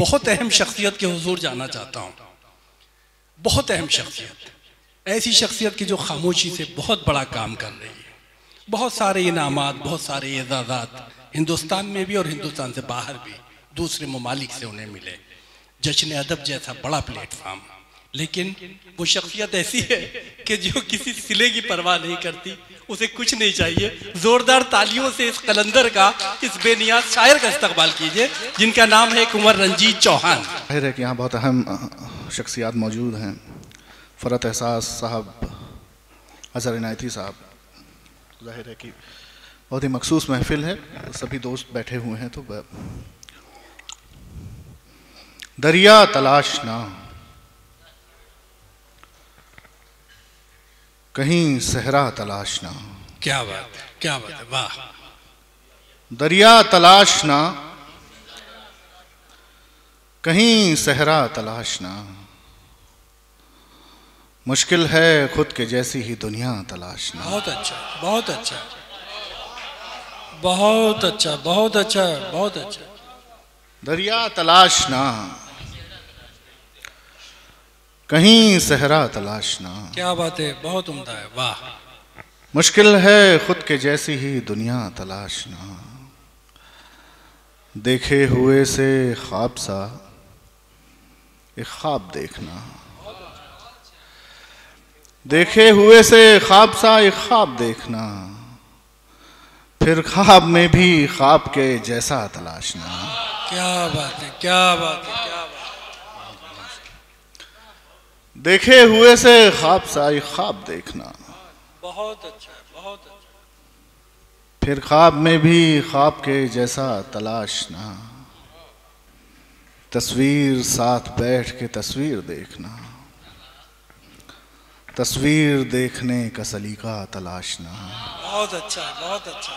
बहुत अहम शख्सियत के हजूर जाना चाहता हूँ। बहुत अहम शख्सियत। ऐसी शख्सियत की जो खामोशी से बहुत बड़ा काम कर रही है। बहुत सारे इनाम बहुत सारे एजाज़ात हिंदुस्तान में भी और हिंदुस्तान से बाहर भी दूसरे ममालिक से उन्हें मिले। जश्न अदब जैसा बड़ा प्लेटफार्म। लेकिन वो शख्सियत ऐसी है कि जो किसी सिले की परवाह नहीं करती, उसे कुछ नहीं चाहिए। जोरदार तालियों से इस कलंदर का, इस बेनियाज शायर का इस्तेमाल कीजिए, जिनका नाम है कुंवर रंजीत चौहान। ज़ाहिर है कि यहाँ बहुत अहम शख्सियात मौजूद हैं। फ़रत एहसास साहब, अजहर इनायती साहब। ज़ाहिर है कि बहुत ही मखसूस महफिल है, सभी दोस्त बैठे हुए हैं तो दरिया तलाशना कहीं सहरा तलाशना क्या बात है क्या बात है वाह। दरिया तलाशना कहीं सहरा तलाशना मुश्किल है खुद के जैसी ही दुनिया तलाशना बहुत अच्छा बहुत अच्छा। बहुत अच्छा बहुत अच्छा बहुत अच्छा। दरिया तलाशना कहीं सहरा तलाशना क्या बात है बहुत उम्दा है वाह। मुश्किल है खुद के जैसी ही दुनिया तलाशना देखे हुए से ख्वाब सा एक ख्वाब देखना। देखे हुए से ख्वाब सा एक ख्वाब देखना। फिर ख्वाब में भी ख्वाब के जैसा तलाशना क्या बात है क्या बात है क्या बात देखे हुए से ख्वाब सा खाब देखना। बहुत अच्छा बहुत अच्छा। फिर ख्वाब में भी ख्वाब के जैसा तलाशना तस्वीर साथ बैठ के तस्वीर देखना। तस्वीर देखने का सलीका तलाशना बहुत अच्छा बहुत अच्छा।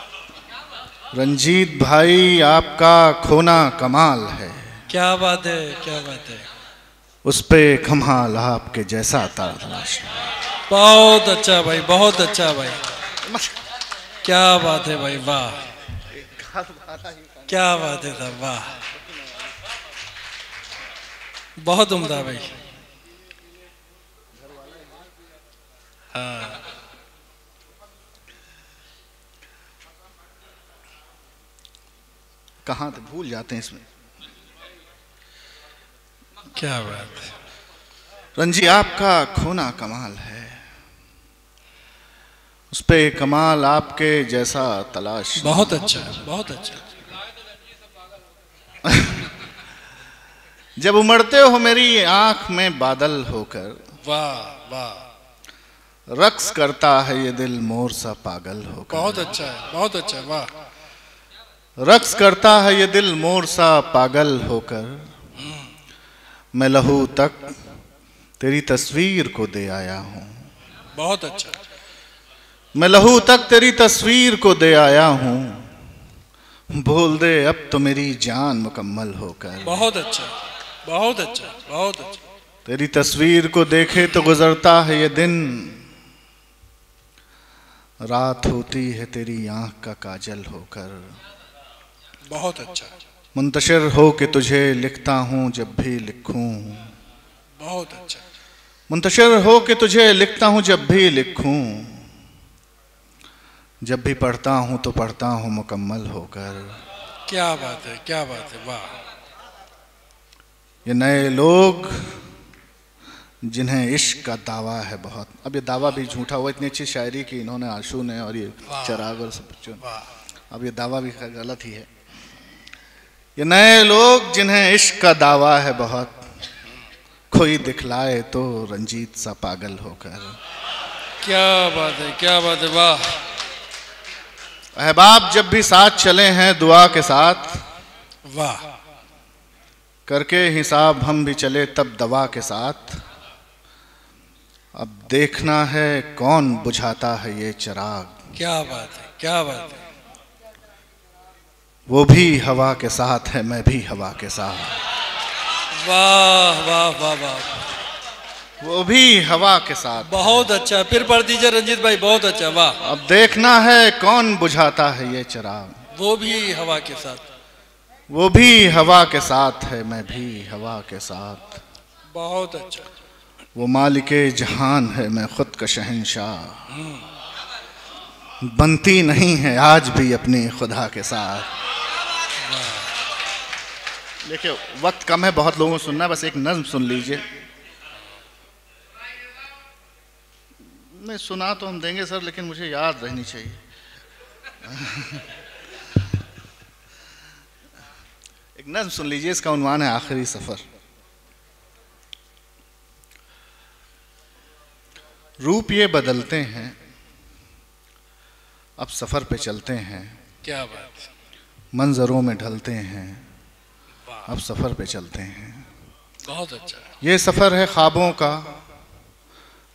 रंजीत भाई आपका खोना कमाल है। क्या बात है क्या बात है। उस पे कमाल आपके जैसा तलाशना बहुत अच्छा भाई बहुत अच्छा भाई। क्या बात है भाई वाह। क्या बात है साहब वाह। बहुत उम्दा भाई। हाँ। कहाँ थे? भूल जाते हैं इसमें। क्या बात है? रंजी आपका खोना कमाल है। उस पे कमाल आपके जैसा तलाश बहुत अच्छा है बहुत अच्छा जब उमड़ते हो मेरी आँख में बादल होकर। वाह वाह। रक्स करता है ये दिल मोर सा पागल होकर। बहुत अच्छा है बहुत अच्छा वाह। रक्स करता है ये दिल मोर सा पागल होकर। मैं लहू तक तेरी तस्वीर को दे आया हूँ। बहुत अच्छा। मैं लहू तक तेरी तस्वीर को दे आया हूँ। बोल दे अब तो मेरी जान मुकम्मल होकर। बहुत अच्छा बहुत अच्छा बहुत अच्छा। तेरी तस्वीर को देखे तो गुजरता है ये दिन। रात होती है तेरी आँख का काजल होकर। बहुत अच्छा। मुंतशिर हो के तुझे लिखता हूँ जब भी लिखूं। बहुत अच्छा। मुंतशिर हो के तुझे लिखता हूँ जब भी लिखूं। जब भी पढ़ता हूँ तो पढ़ता हूँ मुकम्मल होकर। क्या बात है क्या बात है वाह। ये नए लोग जिन्हें इश्क का दावा है बहुत। अब ये दावा भी झूठा हुआ इतनी अच्छी शायरी की इन्होंने आशू ने और ये। चराग और सब अब ये दावा भी गलत ही है। ये नए लोग जिन्हें इश्क का दावा है बहुत कोई दिखलाए तो रंजीत सा पागल होकर। क्या बात है क्या बात है वाह। अहबाब जब भी साथ चले हैं दुआ के साथ वाह। करके हिसाब हम भी चले तब दवा के साथ। अब देखना है कौन बुझाता है ये चिराग। क्या बात है क्या बात है। वो भी हवा के साथ है मैं भी हवा के साथ। वाह वाह वाह वाह। वो भी हवा के साथ। बहुत अच्छा फिर पढ़ दीजिए रंजीत भाई बहुत अच्छा वाह। अब देखना है कौन बुझाता है ये चराग। वो भी हवा के साथ। वो भी हवा के साथ है मैं भी हवा के साथ। बहुत अच्छा। वो मालिक जहान है मैं खुद का शहनशाह बनती नहीं है, आज भी अपनी खुदा के साथ। देखिए, वक्त कम है, बहुत लोगों को सुनना बस एक नज्म सुन लीजिए। नहीं, सुना तो हम देंगे सर, लेकिन मुझे याद रहनी चाहिए। एक नज्म सुन लीजिए, इसका उन्वान है आखिरी सफ़र। रूप ये बदलते हैं अब सफ़र पे चलते हैं। क्या बात मंजरों में ढलते हैं। अब सफ़र पे चलते हैं। बहुत अच्छा। ये सफ़र है ख्वाबों का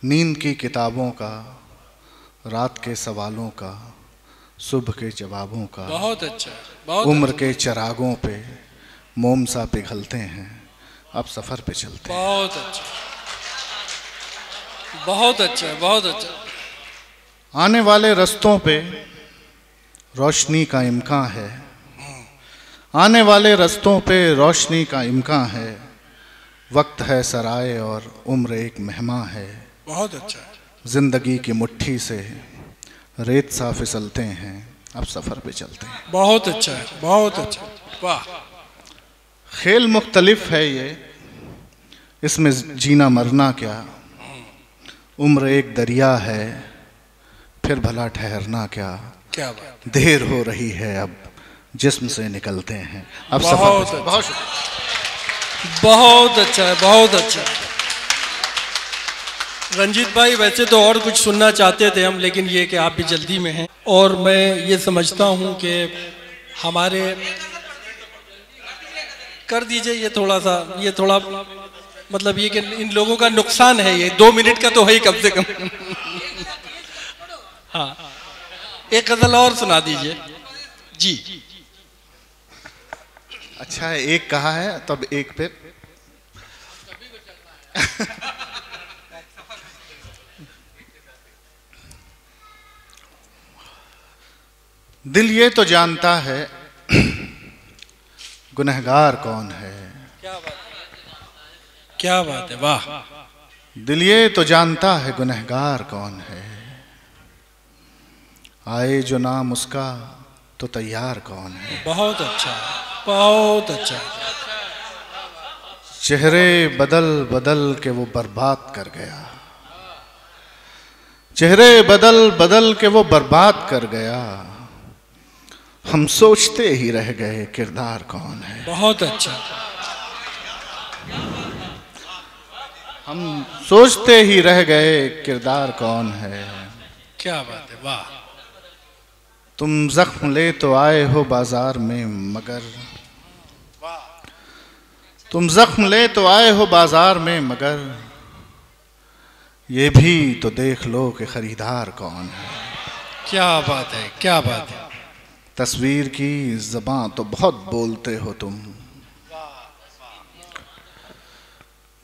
नींद की किताबों का रात के सवालों का सुबह के जवाबों का। बहुत अच्छा बहुत उम्र के चरागों पे मोम सा पिघलते हैं। अब सफ़र पे चलते हैं। बहुत अच्छा। बहुत अच्छा बहुत अच्छा। आने वाले रस्तों पे रोशनी का इम्कान है। आने वाले रस्तों पे रोशनी का इम्कान है। वक्त है सराय और उम्र एक मेहमान है। बहुत अच्छा ज़िंदगी की मुट्ठी से रेत सा फिसलते हैं। अब सफ़र पे चलते हैं। बहुत अच्छा है बहुत अच्छा वाह। खेल मुख्तलिफ़ है ये। इसमें जीना मरना क्या? उम्र एक दरिया है। फिर भला ठहरना क्या? क्या बात? देर हो रही है अब जिस्म से निकलते हैं। अब बहुत सफ़र अच्छा। बहुत बहुत अच्छा है बहुत अच्छा। रंजीत भाई वैसे तो और कुछ सुनना चाहते थे हम लेकिन ये कि आप भी जल्दी में हैं। और मैं ये समझता हूँ कि हमारे कर दीजिए ये थोड़ा सा ये थोड़ा मतलब ये कि इन लोगों का नुकसान है ये। दो मिनट का तो है ही कम से कम। हाँ। एक गज़ल और सुना दीजिए। जी। अच्छा है एक कहा है तब एक पे दिल ये तो जानता है गुनहगार कौन है। क्या बात क्या बात है वाह। दिल ये तो जानता है गुनहगार कौन है। आए जो नाम उसका तो तैयार कौन है? बहुत अच्छा बहुत अच्छा। चेहरे बदल बदल के वो बर्बाद कर गया। चेहरे बदल बदल के वो बर्बाद कर गया। हम सोचते ही रह गए किरदार कौन है। बहुत अच्छा। हम सोचते ही रह गए किरदार कौन है। क्या बात है वाह। तुम जख्म ले तो आए हो बाज़ार में मगर तुम जख्म ले तो आए हो बाज़ार में मगर ये भी तो देख लो कि खरीदार कौन है। क्या बात है क्या बात है। तस्वीर की जबां तो बहुत बोलते हो तुम।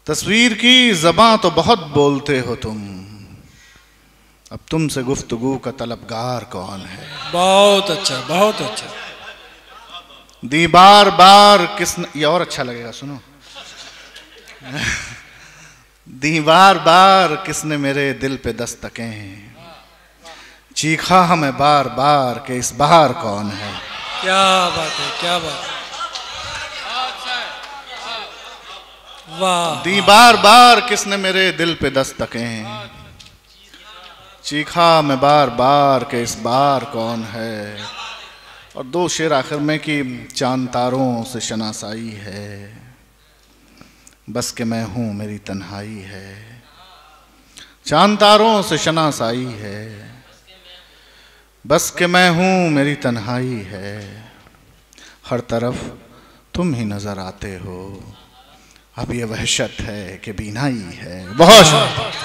तस्वीर की जबां तो बहुत बोलते हो तुम। अब तुमसे गुफ्तगु का तलबगार कौन है? बहुत अच्छा बहुत अच्छा। दी बार बार किसने ये और अच्छा लगेगा सुनो। दी बार बार किसने मेरे दिल पे दस्तकें चीखा हमें बार बार के इस बार कौन है? क्या बात है क्या बात है। वाह। दी बार बार किसने मेरे दिल पे दस्तकें चीखा मैं बार बार के इस बार कौन है? और दो शेर आखिर में कि चाँद तारों से शनासाई है। बस के मैं हूँ, मेरी तन्हाई है। चाँद तारों से शनासाई है। बस के मैं हूँ, मेरी तन्हाई है। हर तरफ़ तुम ही नज़र आते हो। अब ये वहशत है कि बीनाई है। बहुत।